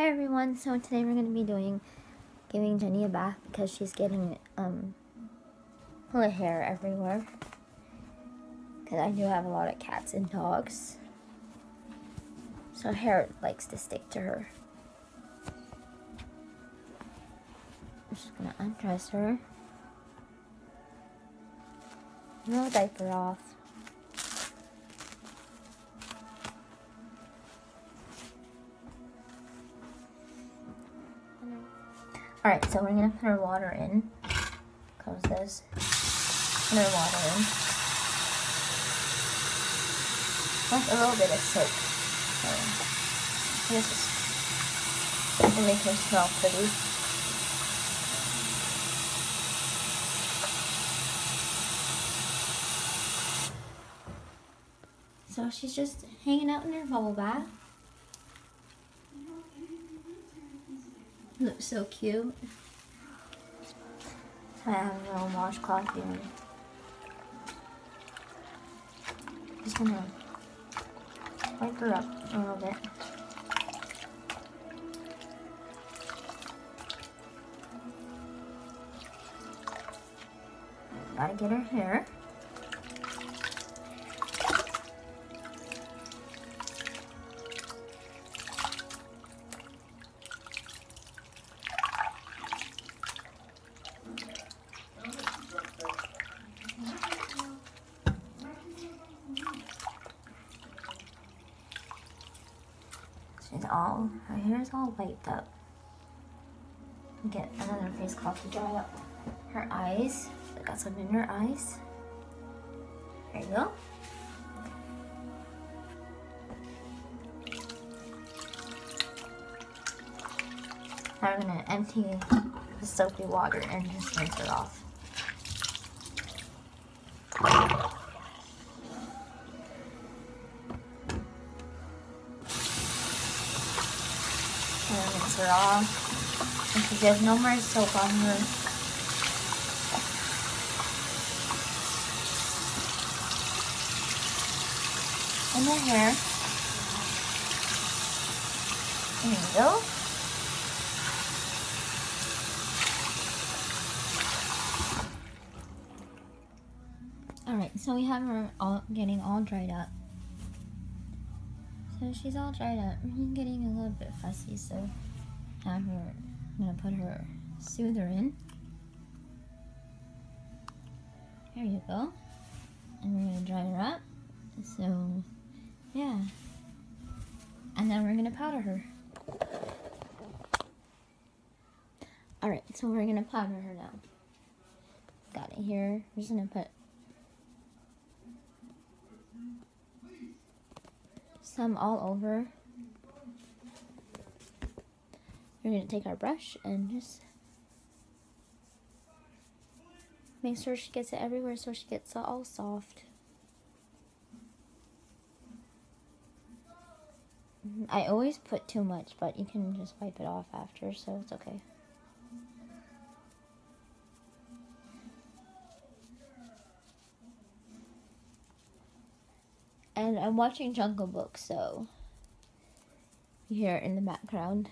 Hi everyone, so today we're going to be doing giving Jenny a bath because she's getting um of hair everywhere. Because I do have a lot of cats and dogs. So hair likes to stick to her. I'm just going to undress her. No diaper off. Alright, so we're gonna put our water in. Close this. Put our water in. Like a little bit of soap. So, this is to make her smell pretty. So she's just hanging out in her bubble bath. Looks so cute. I have a little washcloth here. Just gonna wipe her up a little bit. Gotta get her hair. All, her hair is all wiped up. Get another face cloth to dry up her eyes. I got some in her eyes. There you go. Now we're gonna empty the soapy water and just rinse it off. Off. And she has no more soap on her. And her hair. There you go. Alright, so we have her all getting all dried up. So she's all dried up. I'm getting a little bit fussy, so have her. I'm gonna put her soother in. Here you go. And we're gonna dry her up. So, yeah. And then we're gonna powder her. Alright, so we're gonna powder her now. Got it here. We're just gonna put some all over. We're going to take our brush and just make sure she gets it everywhere so she gets it all soft. Mm-hmm. I always put too much, but you can just wipe it off after, so it's okay. and I'm watching Jungle Book, so you hear it in the background.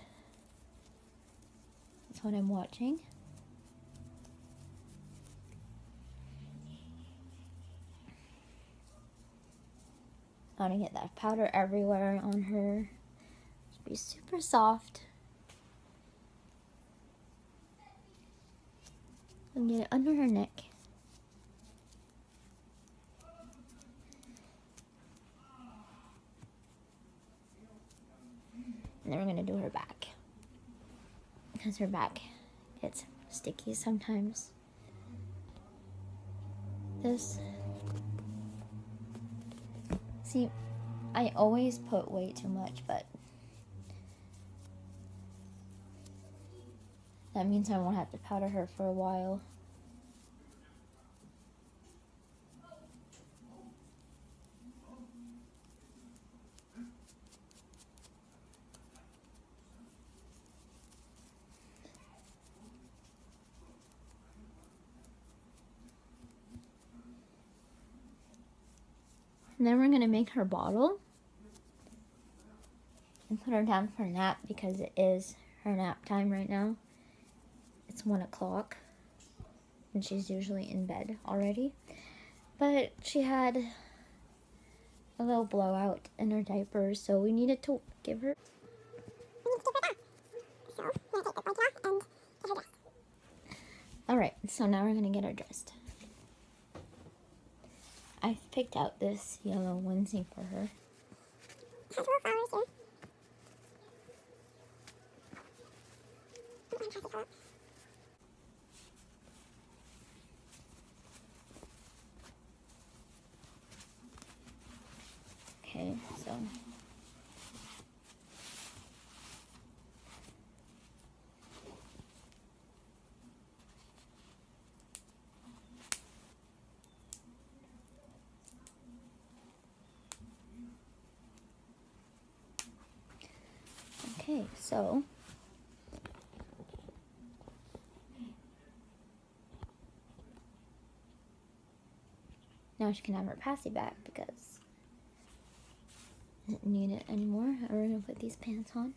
That's what I'm watching. I want to get that powder everywhere on her. Just be super soft. And get it under her neck. And then we're going to do her back. Because her back gets sticky sometimes. This. See, I always put way too much, but that means I won't have to powder her for a while. And then we're going to make her bottle. and put her down for a nap because it is her nap time right now. It's one o'clock and she's usually in bed already. But she had a little blowout in her diapers, so we needed to give her. Alright, so now we're gonna get her dressed. I've picked out this yellow onesie for her. Okay, so Okay, so now she can have her passy back because doesn't need it anymore. We're gonna put these pants on.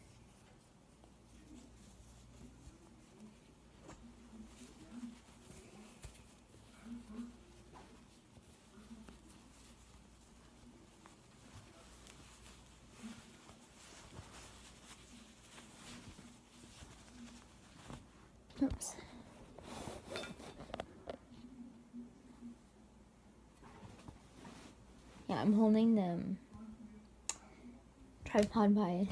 Oops. Yeah, I'm holding the um, tripod by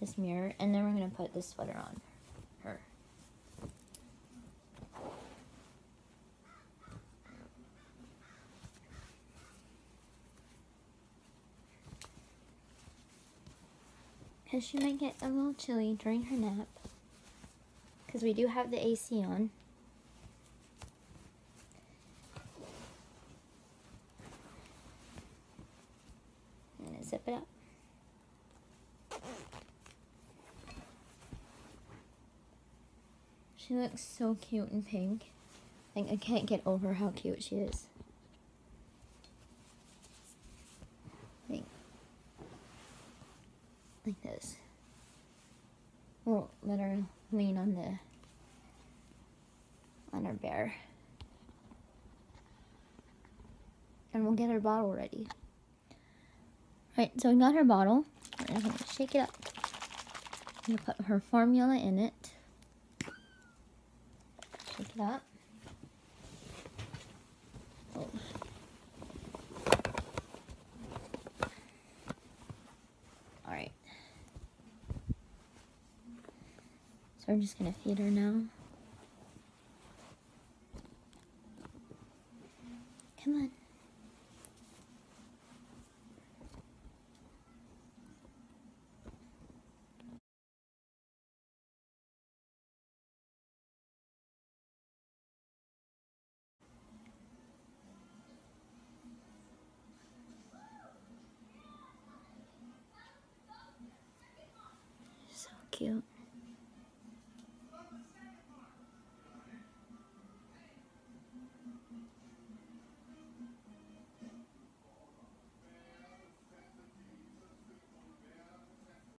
this mirror, and then we're gonna put this sweater on her. Because she might get a little chilly during her nap. Because we do have the AC on. I'm zip it up. She looks so cute in pink. Like, I can't get over how cute she is. Like, like this. We'll let her lean on the, on our bear. And we'll get her bottle ready. All right, so we got her bottle. I'm gonna shake it up. I'm gonna put her formula in it. Shake it up. Oh. Alright. So we're just gonna feed her now. Come on. So cute.